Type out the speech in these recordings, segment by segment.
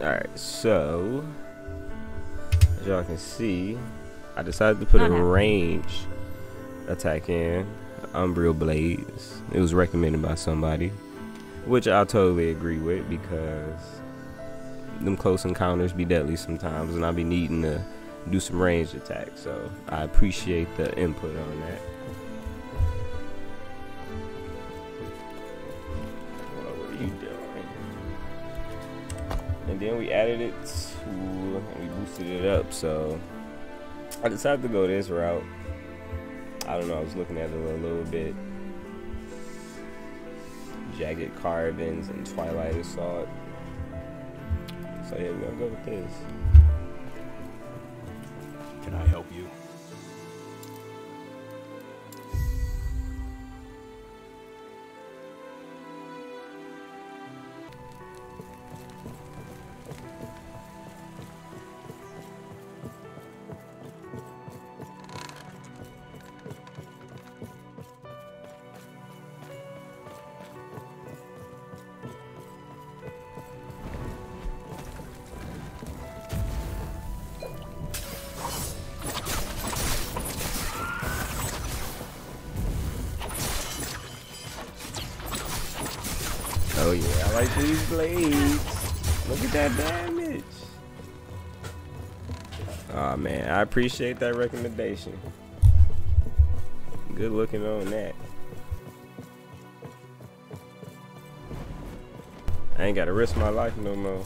Alright, so as y'all can see, I decided to put a uh-huh. range attack in Umbral Blades. It was recommended by somebody, which I totally agree with because them close encounters be deadly sometimes, and I be needing to do some ranged attacks. So I appreciate the input on that. And then we added it to, and we boosted it up. So I decided to go this route. I don't know. I was looking at it a little bit. Jagged carvings and Twilight Assault. So yeah, we're gonna go with this. Can I help you? Like these blades. Look at that damage. Oh man, I appreciate that recommendation. Good looking on that. I ain't gotta risk my life no more.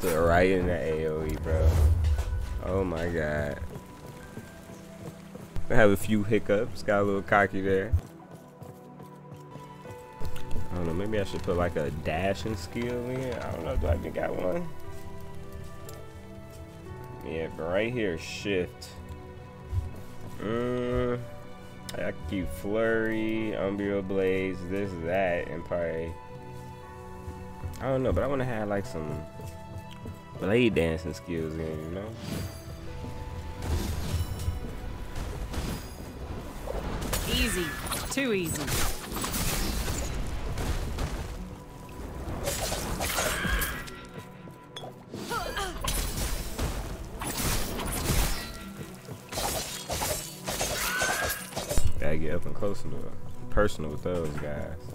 Stood right in the AOE, bro. Oh my god. I have a few hiccups. Got a little cocky there. I don't know. Maybe I should put like a dashing skill in. I don't know. Do I even got one? Yeah, but right here, shift. Mm, I can keep flurry, umbral blades, this, that, and probably. I don't know, but I want to have like some blade dancing skills in, you know? Easy. Too easy. Gotta get up and close and personal with those guys.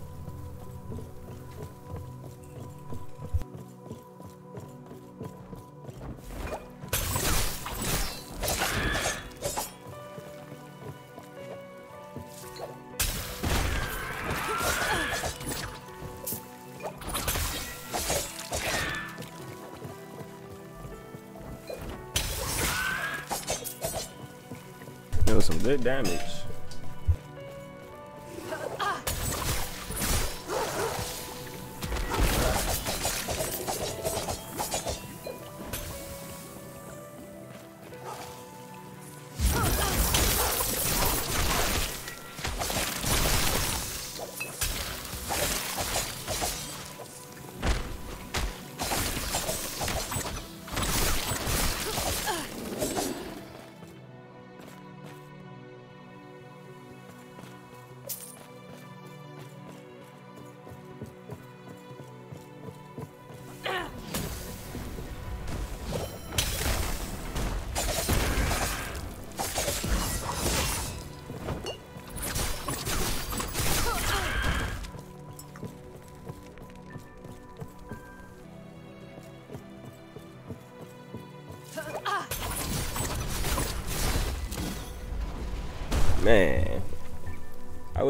Damage.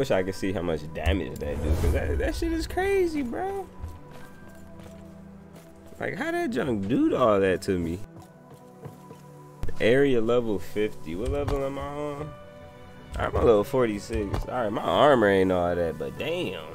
Wish I could see how much damage that do, cause that, that shit is crazy, bro. Like, how that junk do all that to me? Area level 50. What level am I on? I'm on level 46. Alright, my armor ain't all that, but damn.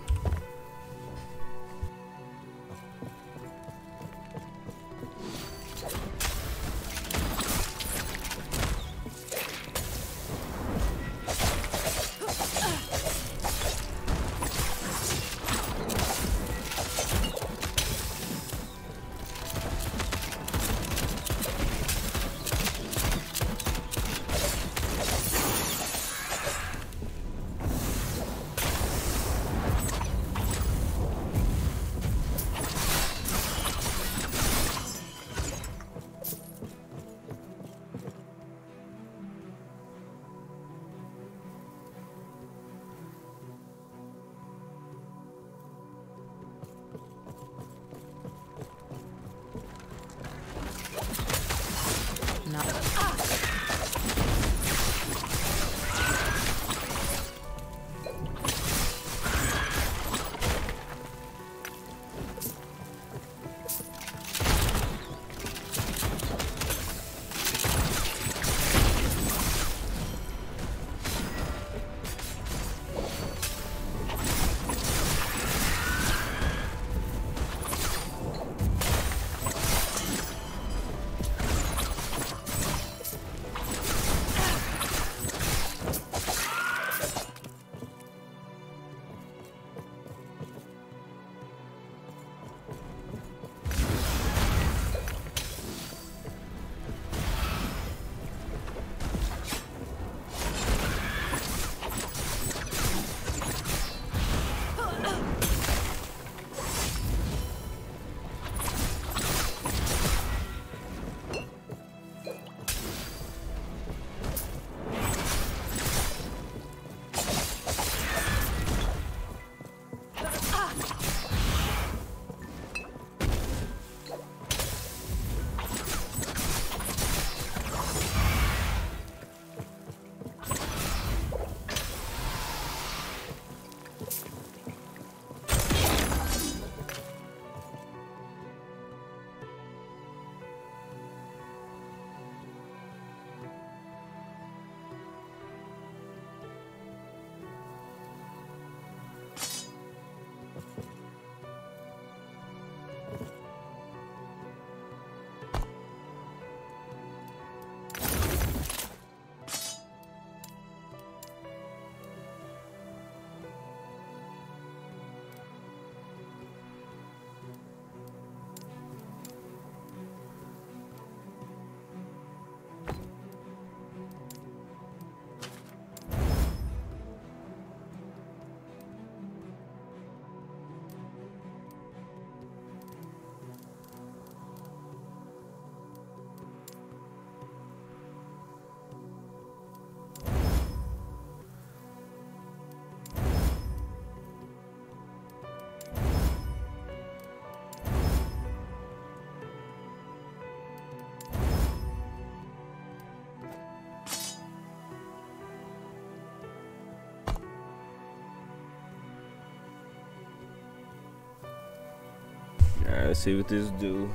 See what this do.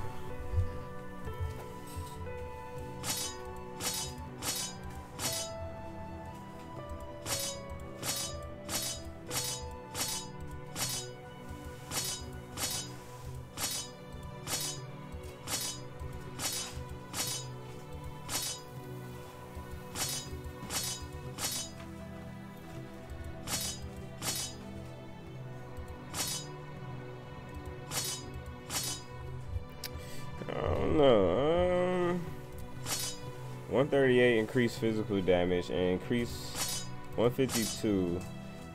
138 increased physical damage and increase 152.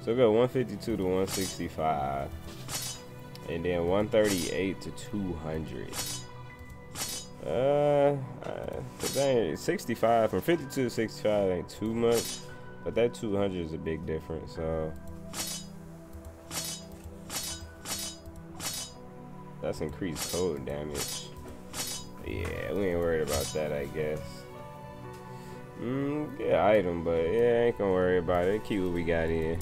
So go 152 to 165, and then 138 to 200. Uh, uh dang, 65 from 52 to 65 ain't too much, but that 200 is a big difference. So. That's increased cold damage. Yeah, we ain't worried about that, I guess. Mm, good item, but yeah, ain't gonna worry about it. Keep what we got in.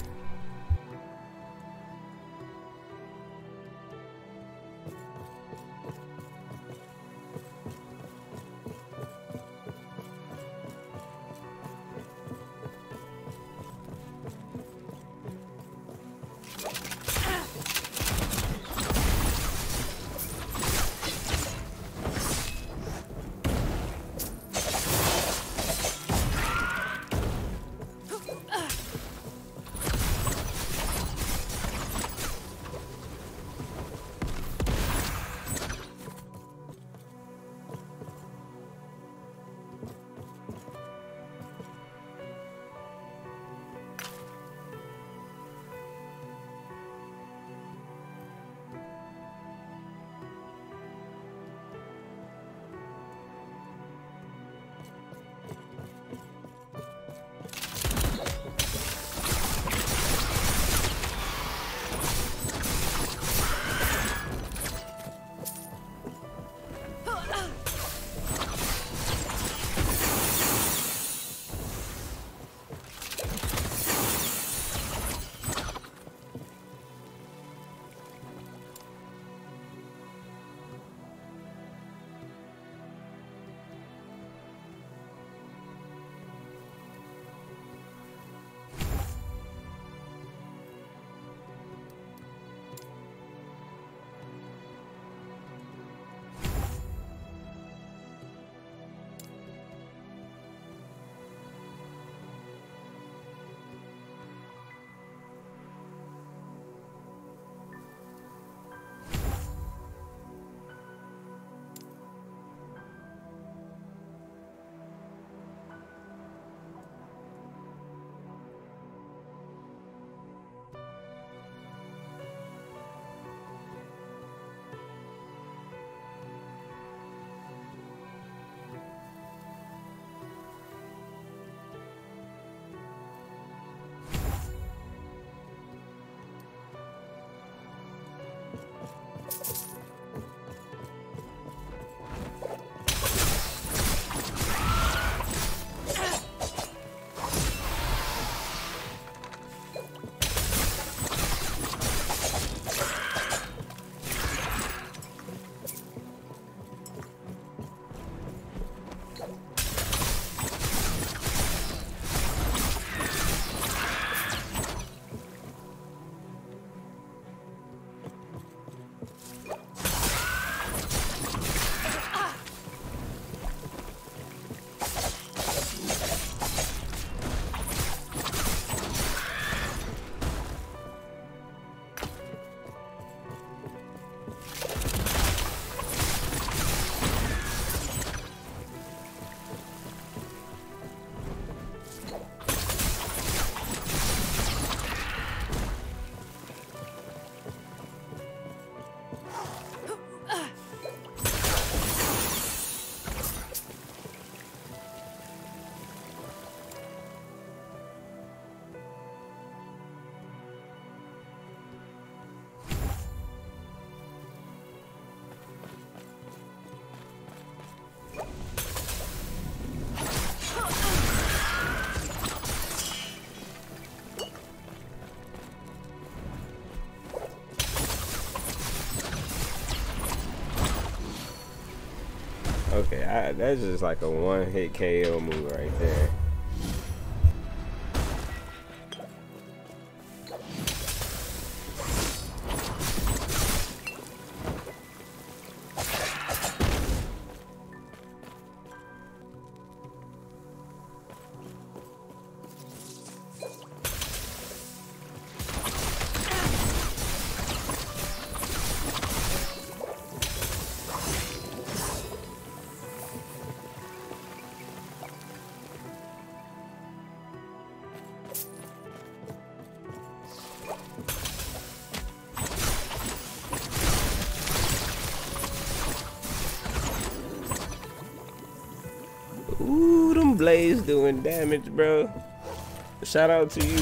Okay, I, that's just like a one hit KO move right there. Blades doing damage, bro. Shout out to you.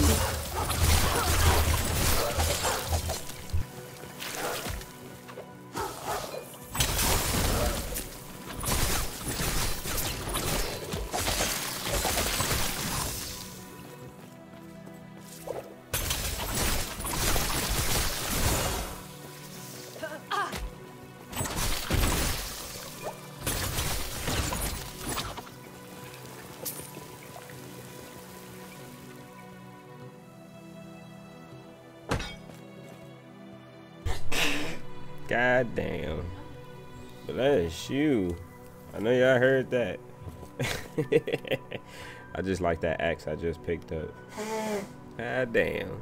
God damn. Bless you. I know y'all heard that. I just like that axe I just picked up. God damn.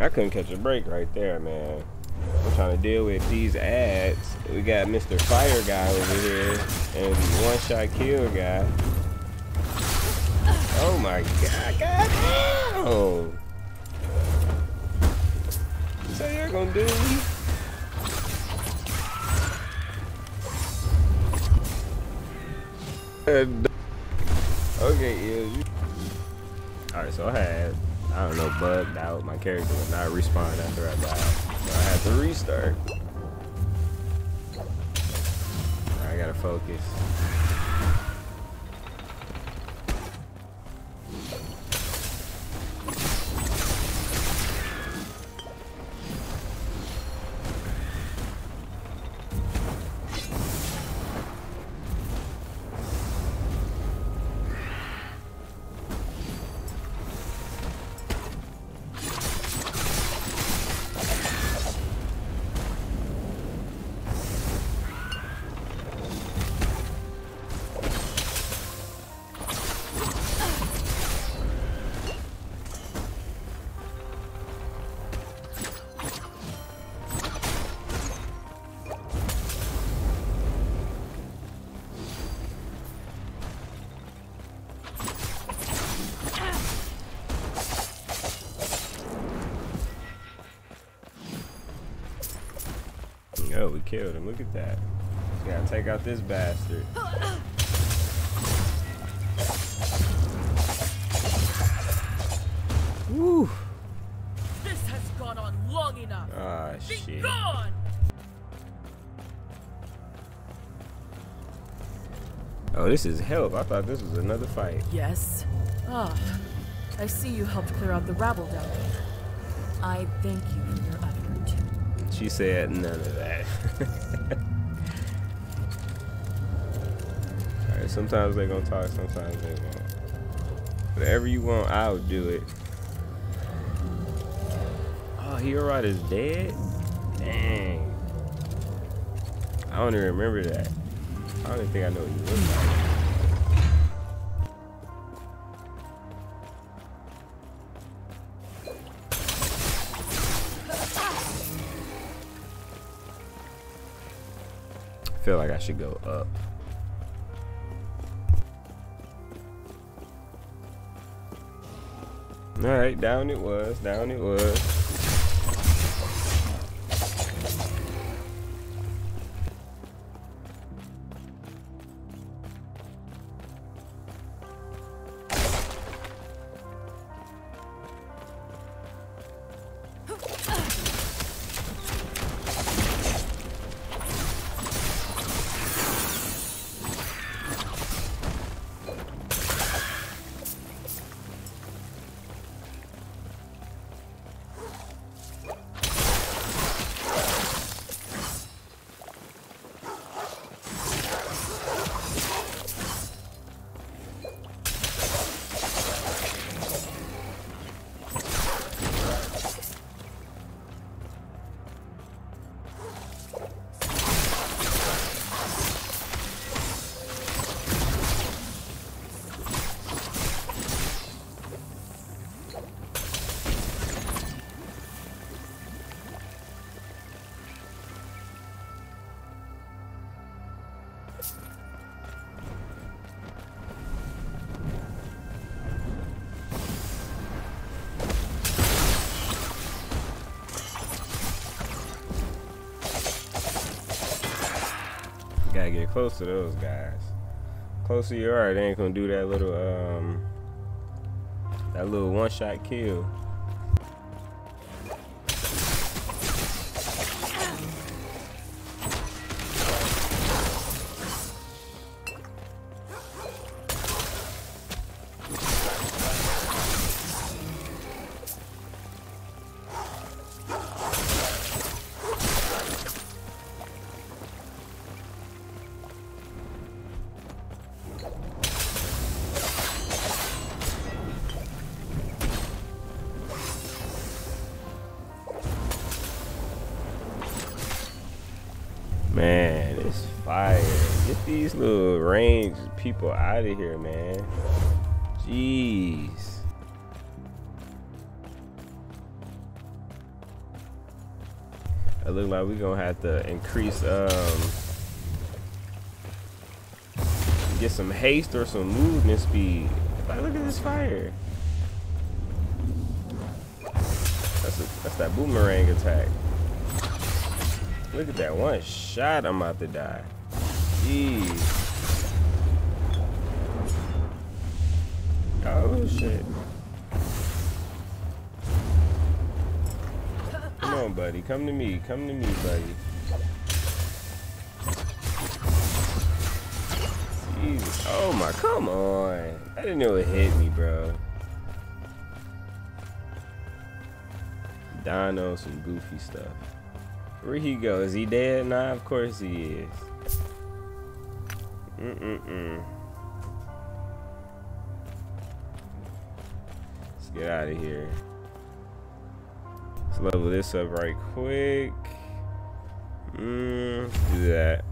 I couldn't catch a break right there, man. I'm trying to deal with these ads. We got Mr. Fire Guy over here and One Shot Kill Guy. Oh my god, god damn! So you're gonna do me? okay, yeah. Alright, so I had I don't know, bugged out. My character would not respawn after I died. So I had to restart. I gotta focus. Oh, we killed him. Look at that. We gotta take out this bastard. Woo! This has gone on long enough. Ah, Be shit. gone! Oh, this is help. I thought this was another fight. Yes. Ah, I see you helped clear out the rabble down there. I thank you for your effort. She said none of that. Alright, sometimes they gonna talk, sometimes they won't. Whatever you want, I'll do it. Oh, Hero is dead? Dang. I don't even remember that. I don't even think I know what he looks like. Feel like I should go up. Alright, down it was, down it was. Close to those guys. Closer you are, they ain't gonna do that little um that little one shot kill. Man, it's fire. Get these little range people out of here, man. Jeez. It look like we're gonna have to increase um get some haste or some movement speed. Like look at this fire. That's a, that's that boomerang attack. Look at that one shot. I'm about to die. Jeez. Oh shit. Come on, buddy. Come to me. Come to me, buddy. Oh my, come on. I didn't know it hit me, bro. Dying on some goofy stuff. Where he go? Is he dead? Nah, of course he is. Mm-mm-mm. Let's get out of here. Let's level this up right quick. Mm, do that.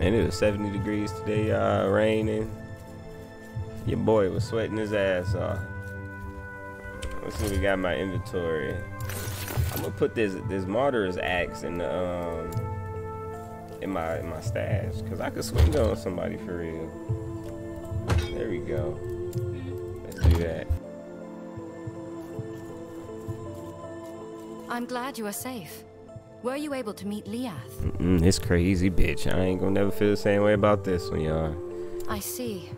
And it was 70 degrees today, uh, raining. Your boy was sweating his ass off. Let's see we got my inventory. I'm gonna put this this martyr's axe in the um in my in my stash because I could swing on somebody for real. There we go. Let's do that. I'm glad you are safe. Were you able to meet Liath? Mm-mm, this crazy bitch. I ain't gonna never feel the same way about this one, y'all. I see.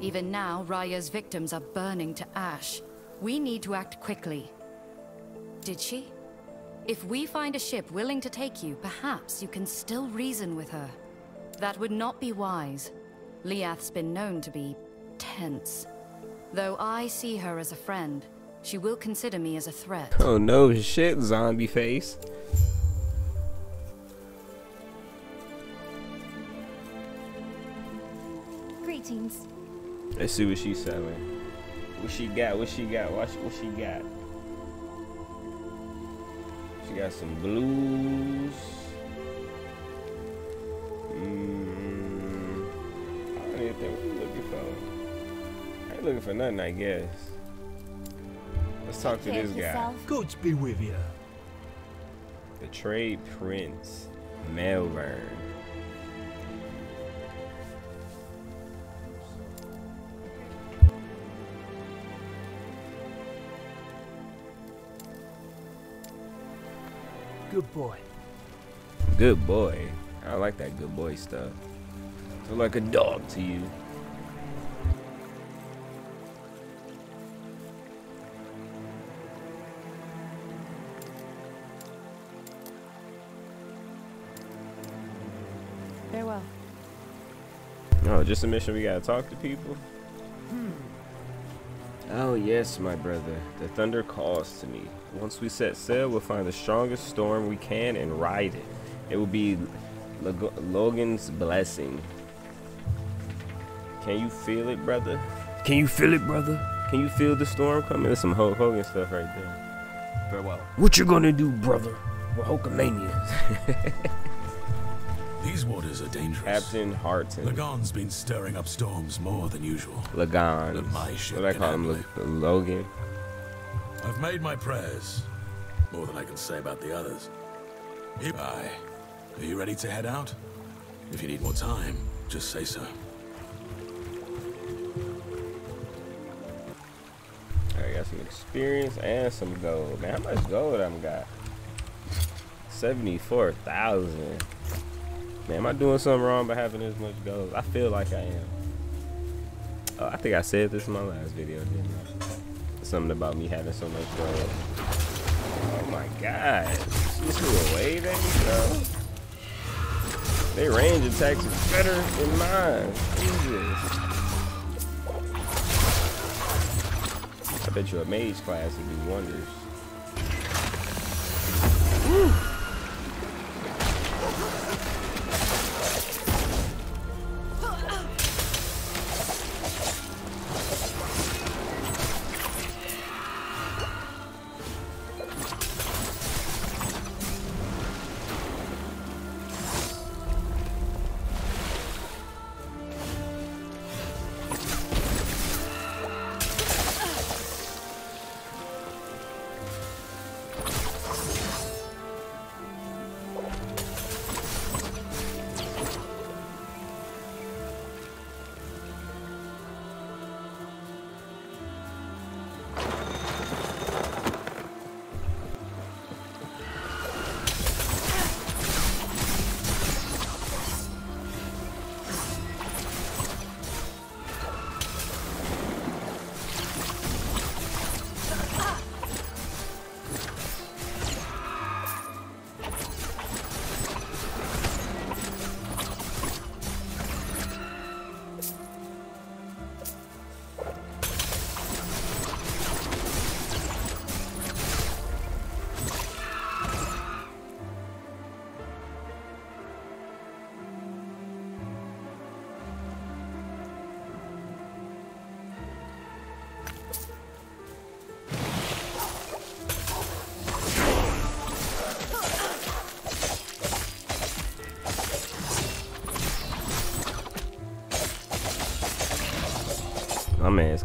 Even now, Raya's victims are burning to ash. We need to act quickly. Did she? If we find a ship willing to take you, perhaps you can still reason with her. That would not be wise. Liath's been known to be tense. Though I see her as a friend, she will consider me as a threat. Oh no, shit, zombie face. Greetings. Let's see what she's selling. What she got? What she got? Watch what she got. She got some blues. Mm, I don't even think what you looking for. I ain't looking for nothing, I guess. Let's talk to Take care this of guy. yourself. Gods be with you. The Trade Prince, Melbourne. Good boy. Good boy. I like that good boy stuff. Feel like a dog to you. Farewell. Oh, just a mission we gotta talk to people? Oh yes, my brother. The thunder calls to me. Once we set sail, we'll find the strongest storm we can and ride it. It will be Log- Logan's blessing. Can you feel it, brother? Can you feel it, brother? Can you feel the storm coming? There's some Hulk Hogan stuff right there. Farewell. What you gonna do, brother? We're Hulkamanians. These waters are dangerous. Captain Harton. Lagon's been stirring up storms more than usual. Lagan. Look, my ship What do I call him? Logan. I've made my prayers. More than I can say about the others. Aye. Are you ready to head out? If you need more time, just say so. I got some experience and some gold. Man, how much gold I'm got? 74,000. Man, am I doing something wrong by having this much gold? I feel like I am. Oh, I think I said this in my last video, didn't I? Something about me having so much gold. Oh my god. This is a wave at me, bro. Their range attacks is better than mine. Jesus. I bet you a mage class would do wonders. My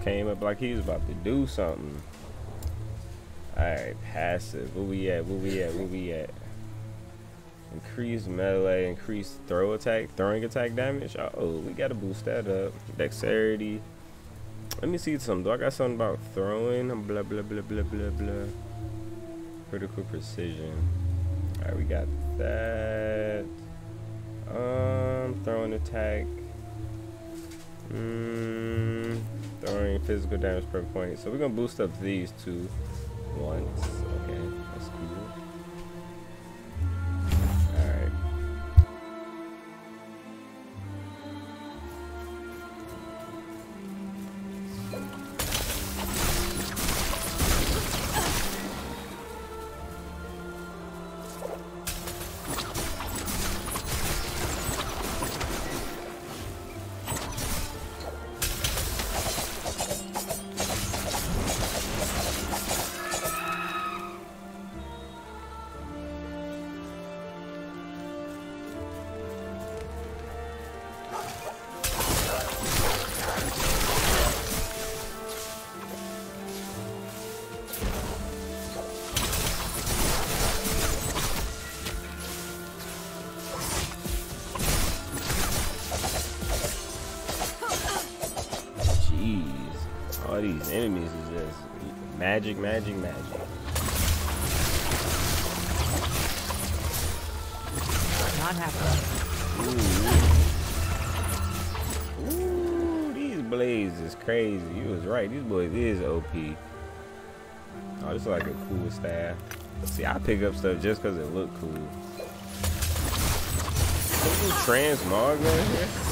came up like he was about to do something. Alright, passive. Where we at? Where we at? Where we at? Increase melee, increase throw attack, throwing attack damage. Oh, we gotta boost that up. Dexterity. Let me see something. Do I got something about throwing? Blah blah blah blah blah blah. Critical precision. Alright, we got that. Um, throwing attack. Mm, throwing physical damage per point. So we're gonna boost up these two once. All these enemies is just magic, magic, magic. Not happening. Ooh. Ooh, these blades is crazy. You was right. These boys is OP. Oh, this is like a cool staff. See, I pick up stuff just because it look cool. Transmog in here.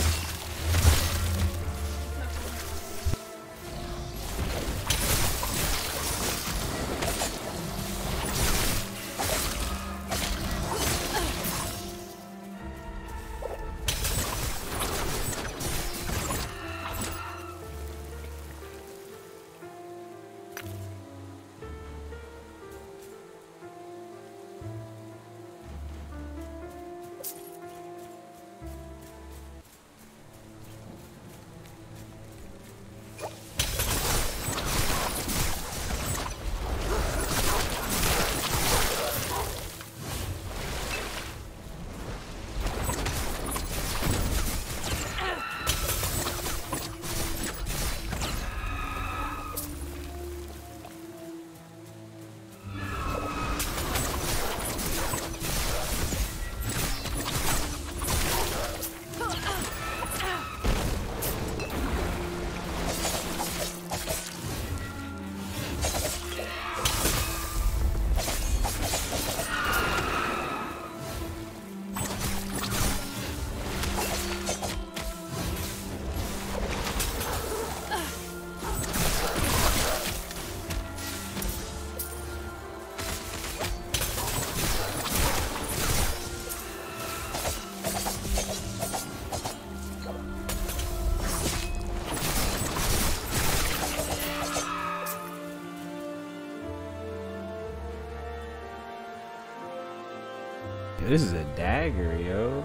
Dagger, yo.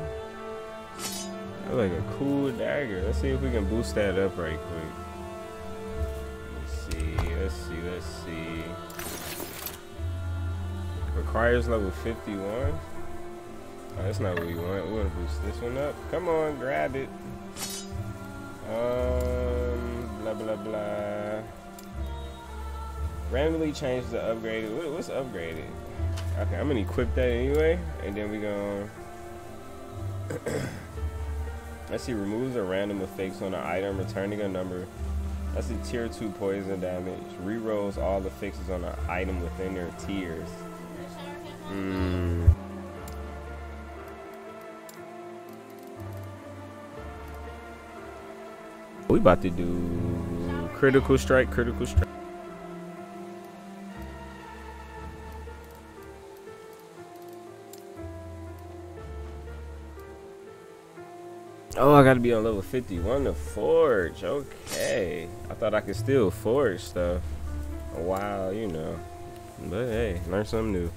That's like a cool dagger. Let's see if we can boost that up right quick. Let's see, let's see, let's see. Requires level 51. Oh, that's not what we want. We want to boost this one up. Come on, grab it. Um, blah, blah, blah. Randomly change the upgraded. What, what's upgraded? Okay, I'm gonna equip that anyway, and then we gonna let's see. Removes a random effects on an item, returning a number. That's a tier two poison damage. Rerolls all the fixes on an item within their tiers. Hmm. We about to do critical strike, critical strike. I gotta be on level 51 to forge. Okay. I thought I could still forge stuff. Wow, you know. But hey, learn something new.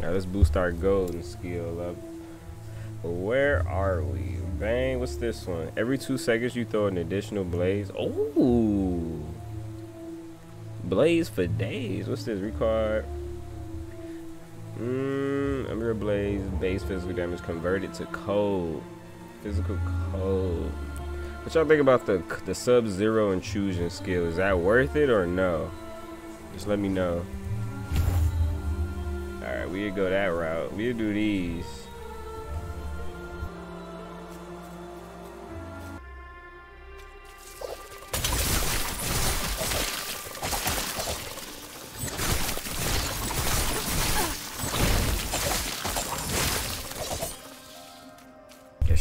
Now let's boost our golden skill up. Where are we? Bang, what's this one? Every two seconds you throw an additional blaze. Oh! Blaze for days. What's this? Required. Mmm, Ember Blaze, base physical damage converted to cold. Physical cold. What y'all think about the the Sub-Zero intrusion skill? Is that worth it or no? Just let me know. Alright, we'll go that route. We'll do these.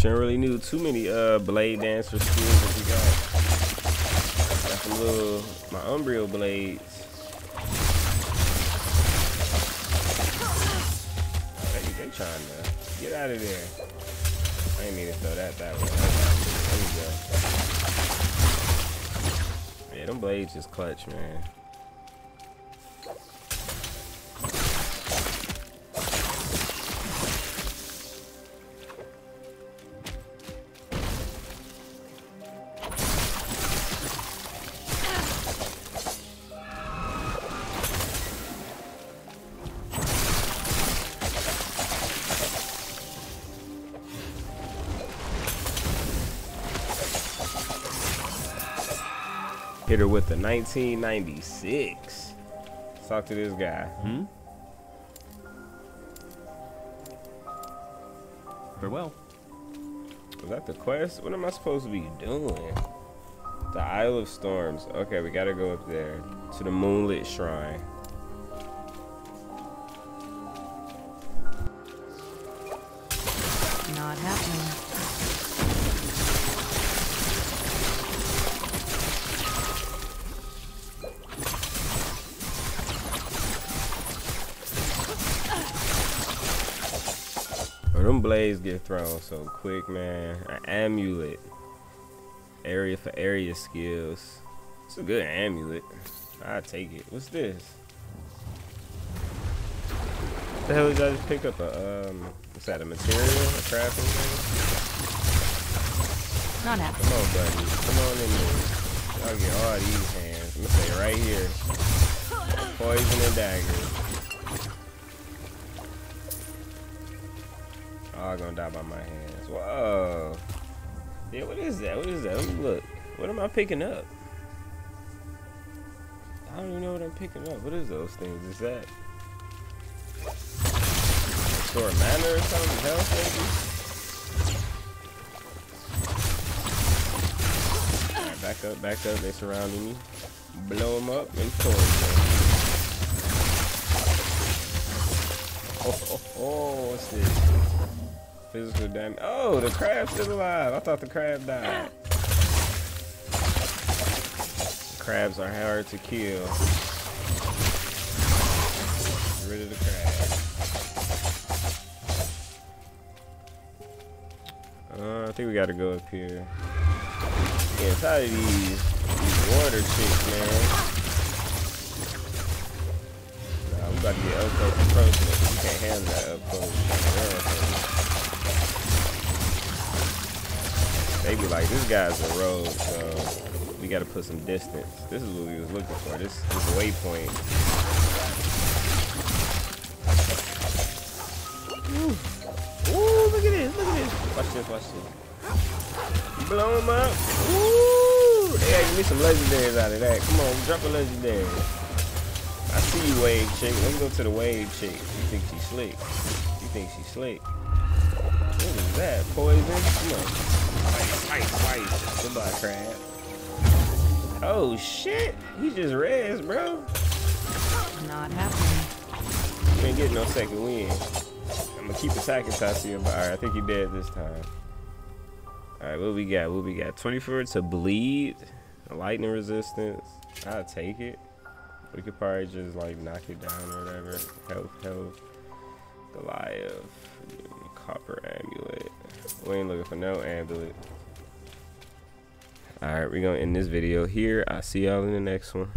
Shouldn't really need too many uh blade dancer skills that we got. Got some little my Umbral blades. They, they trying to get out of there. I ain't mean to throw that that way. There we go. Yeah, them blades just clutch, man. Hit her with the 1996. Let's talk to this guy. Hmm? Farewell. Was that the quest? What am I supposed to be doing? The Isle of Storms. Okay, we gotta go up there to the Moonlit Shrine. Blades get thrown so quick, man. An amulet. Area for area skills. It's a good amulet. I take it. What's this? What the hell did I just pick up? A um, what's that? A material? A crafting thing? Not happening. Come on, buddy. Come on in there. I'll get all these hands. I'm gonna say right here. Poison and daggers. All gonna die by my hands. Whoa. Yeah, what is that? What is that? Let me look. What am I picking up? I don't even know what I'm picking up. What is those things? Is that store mana or something? Health maybe? Alright, back up, back up. They surrounding me. Blow them up and poison them. Oh, what's this? Physical damage. Oh, the crab's still alive. I thought the crab died. Crabs are hard to kill. Get rid of the crab. Uh, I think we gotta go up here. Yeah, tired of these, these water chicks, man. Nah, we about to get up close like, this guy's a rogue, so we gotta put some distance. This is what we was looking for. This this waypoint. Ooh. Ooh, look at this, look at this. Watch this, watch this. Blow him up. Ooh, they had give me some legendaries out of that. Come on, drop a legendary. I see you, wave chick. Let me go to the wave chick. You think she's slick? You think she's slick? What is that? Poison? Come on. Goodbye, crab. Oh shit! He just res, bro. Not happening. You ain't getting no second win. I'm gonna keep attacking Tatsuya, but alright, I think he dead this time. Alright, what we got? What we got? 24 to bleed, lightning resistance. I'll take it. We could probably just like knock it down or whatever. Health, health. Goliath. Copper amulet. We ain't looking for no amulet. Alright, we're gonna end this video here. I'll see y'all in the next one.